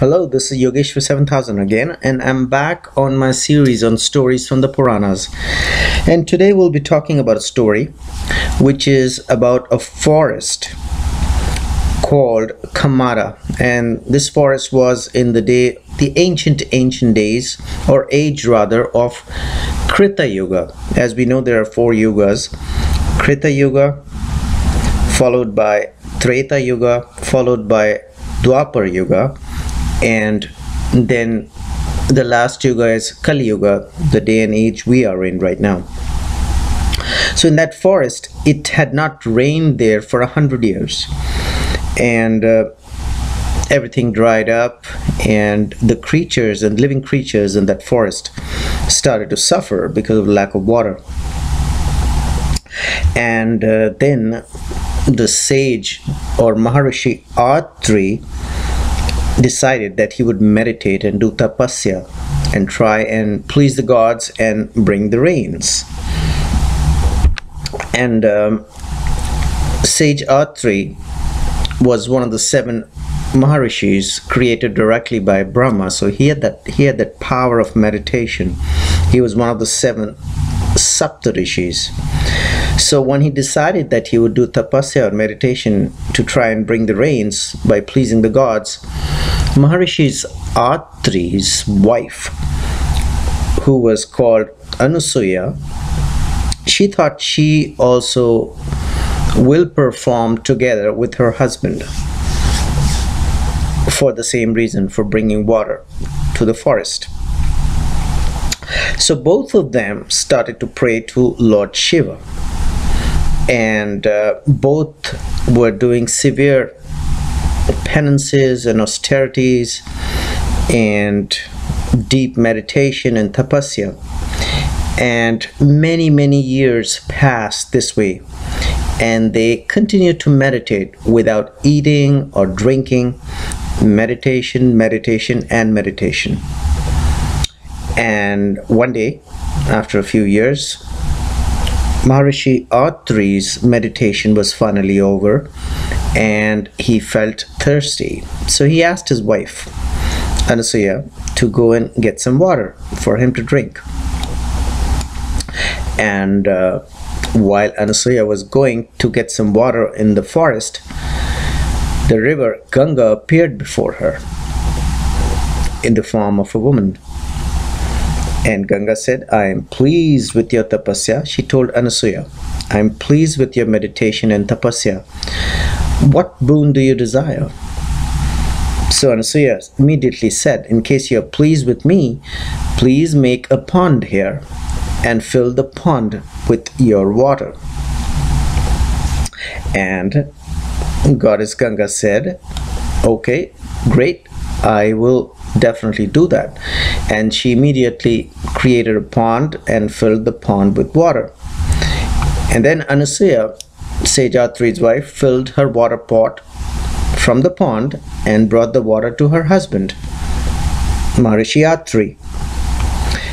Hello, this is Yogeshwar 7000 again, and I'm back on my series on stories from the Puranas. And today we'll be talking about a story which is about a forest called Kamara. And this forest was in the day, the ancient, ancient days, or age rather, of Krita Yuga. As we know, there are four yugas Krita Yuga, followed by Treta Yuga, followed by Dwapar Yuga, and then the last Yuga is Kali Yuga, the day and age we are in right now. So in that forest, it had not rained there for a hundred years, and uh, everything dried up, and the creatures and living creatures in that forest started to suffer because of lack of water. And uh, then the sage or Maharishi Atri decided that he would meditate and do tapasya and try and please the gods and bring the rains. And um, Sage Atri was one of the seven Maharishis created directly by Brahma. So he had that he had that power of meditation. He was one of the seven Saptarishis. So when he decided that he would do tapasya or meditation to try and bring the rains by pleasing the gods, Maharishi's Atri's wife, who was called Anusuya, she thought she also will perform together with her husband for the same reason for bringing water to the forest. So both of them started to pray to Lord Shiva and uh, both were doing severe penances and austerities and deep meditation and tapasya. And many many years passed this way and they continued to meditate without eating or drinking meditation meditation and meditation. And one day after a few years Maharishi Atri's meditation was finally over and he felt thirsty. So he asked his wife, Anasuya, to go and get some water for him to drink. And uh, while Anasuya was going to get some water in the forest, the river Ganga appeared before her in the form of a woman. And Ganga said, I am pleased with your tapasya. She told Anasuya, I am pleased with your meditation and tapasya. What boon do you desire? So Anasuya immediately said, In case you are pleased with me, please make a pond here and fill the pond with your water. And Goddess Ganga said, Okay, great, I will definitely do that. And she immediately created a pond and filled the pond with water. And then Anasuya, Sage Atri's wife, filled her water pot from the pond and brought the water to her husband, Maharishi Atri.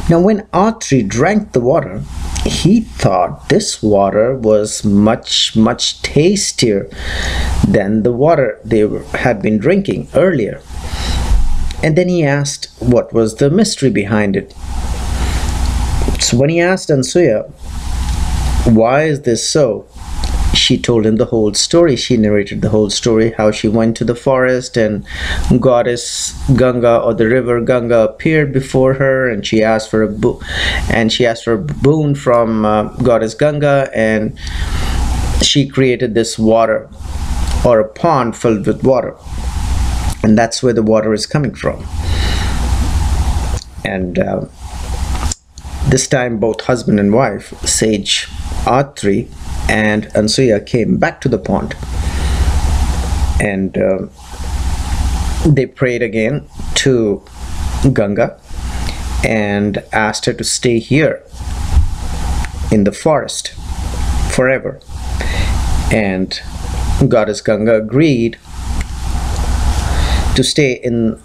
Now, when Atri drank the water, he thought this water was much, much tastier than the water they had been drinking earlier. And then he asked what was the mystery behind it. So when he asked Ansuya, why is this so? She told him the whole story. She narrated the whole story how she went to the forest and goddess Ganga or the river Ganga appeared before her and she asked for a and she asked for a boon from uh, goddess Ganga and she created this water or a pond filled with water and that's where the water is coming from. And uh, this time both husband and wife sage atri and ansuya came back to the pond. And uh, they prayed again to ganga and asked her to stay here in the forest forever. And goddess ganga agreed to stay in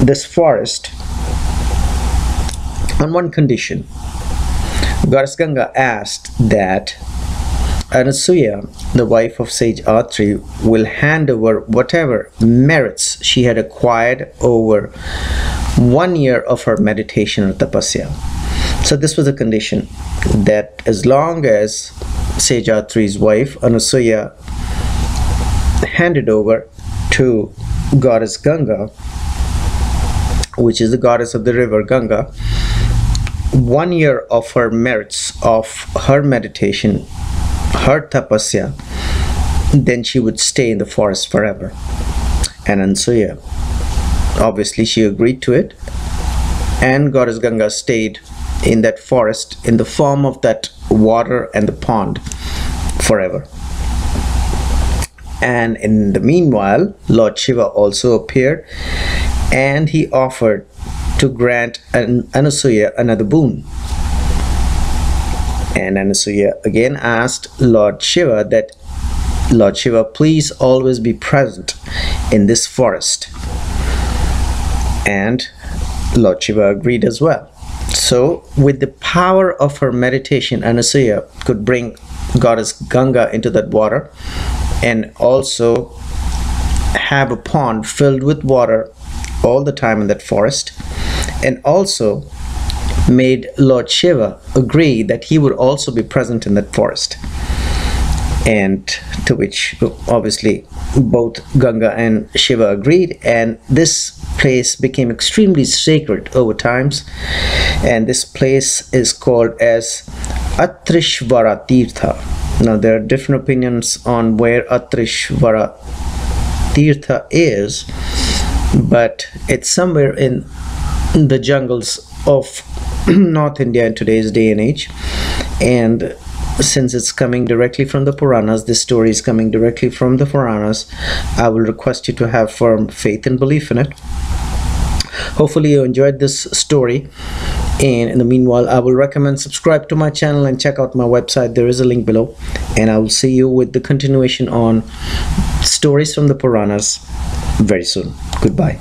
this forest on one condition. Goddess Ganga asked that Anasuya, the wife of sage Atri, will hand over whatever merits she had acquired over one year of her meditation or tapasya. So this was a condition that as long as Sage Atri's wife Anasuya handed over to goddess Ganga, which is the goddess of the river Ganga, one year of her merits of her meditation her tapasya, then she would stay in the forest forever. And Ansuya, obviously, she agreed to it, and Goddess Ganga stayed in that forest in the form of that water and the pond forever. And in the meanwhile, Lord Shiva also appeared and he offered to grant an Anasuya another boon and Anasuya again asked Lord Shiva that Lord Shiva, please always be present in this forest. And Lord Shiva agreed as well. So, with the power of her meditation, Anasuya could bring goddess Ganga into that water and also have a pond filled with water all the time in that forest and also made Lord Shiva agree that he would also be present in that forest. And to which obviously both Ganga and Shiva agreed, and this place became extremely sacred over times. And this place is called as Atrishvara Tirtha. Now, there are different opinions on where Atrishvara Tirtha is, but it's somewhere in the jungles of North India in today's day and age. And since it's coming directly from the Puranas, this story is coming directly from the Puranas, I will request you to have firm faith and belief in it. Hopefully, you enjoyed this story. And in the meanwhile, I will recommend subscribe to my channel and check out my website. There is a link below. And I will see you with the continuation on stories from the Puranas very soon. Goodbye.